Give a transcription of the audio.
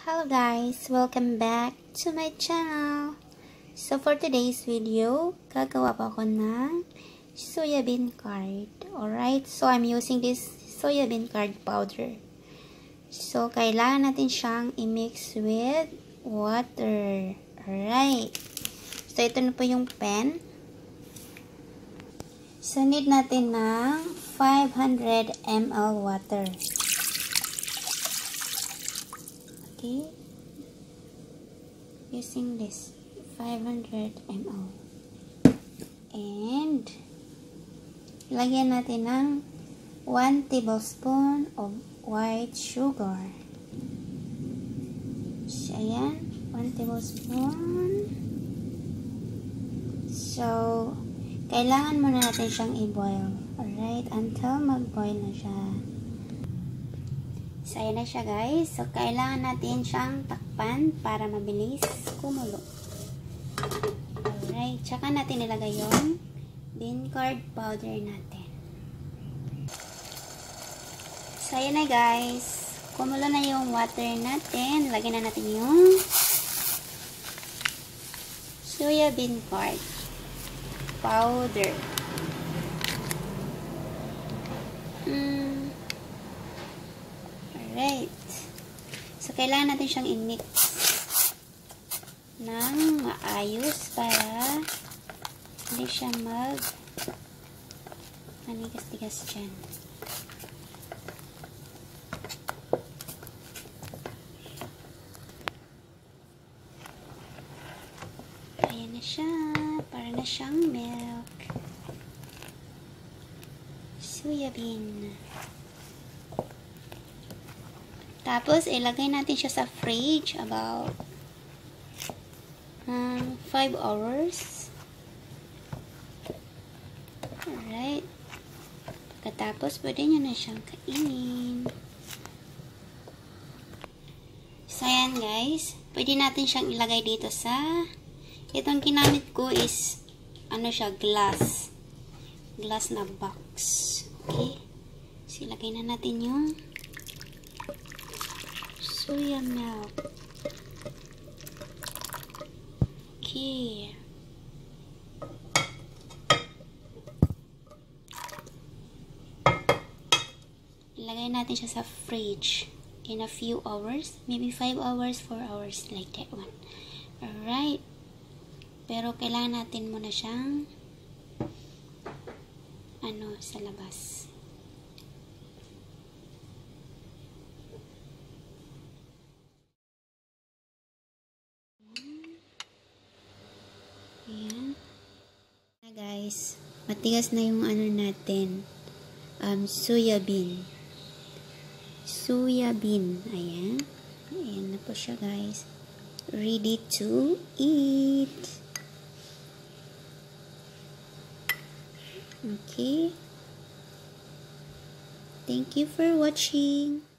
Hello guys! Welcome back to my channel! So for today's video, gagawa pa ako ng soybean curd. Alright? So I'm using this soybean curd powder. So kailangan natin siyang i-mix with water. Alright? So ito na po yung pen. So need natin ng 500 ml water. Okay using this 500 ml and lagyan natin ng 1 tablespoon of white sugar. So ayan 1 tablespoon. So kailangan muna natin siyang i-boil. Alright until mag-boil na siya So, ayan na siya guys. So, kailangan natin siyang takpan para mabilis kumulo. Alright. Tsaka natin nilagay yung bean curd powder natin. So, ayan na guys. Kumulo na yung water natin. Lagyan na natin yung soya bean curd powder. Alright. So, kailangan natin siyang i-mix ng maayos para hindi siya mag manigas-tigas dyan. Ayan na siya. Para na siyang milk. Soya bean. Tapos, ilagay natin siya sa fridge about um, 5 hours. Alright. Pagkatapos, pwede nyo na siyang kainin. So, ayan guys. Pwede natin siyang ilagay dito sa itong ginamit ko is ano siya, glass. Glass na box. Okay. So, ilagay na natin yung soya milk. Okay. Ilagay natin siya sa fridge in a few hours. Maybe 5 hours, 4 hours, like that one. Alright. Pero kailangan natin muna siyang ano, sa labas. Ayan. Na guys, matigas na yung ano natin. Um, soya bean. Soya bean. Ayan. Ayan na po siya guys. Ready to eat. Okay. Thank you for watching.